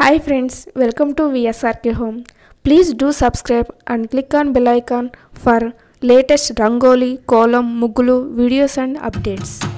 Hi friends, welcome to VSRK Home. Please do subscribe and click on bell icon for latest Rangoli, kolam, Mugulu videos and updates.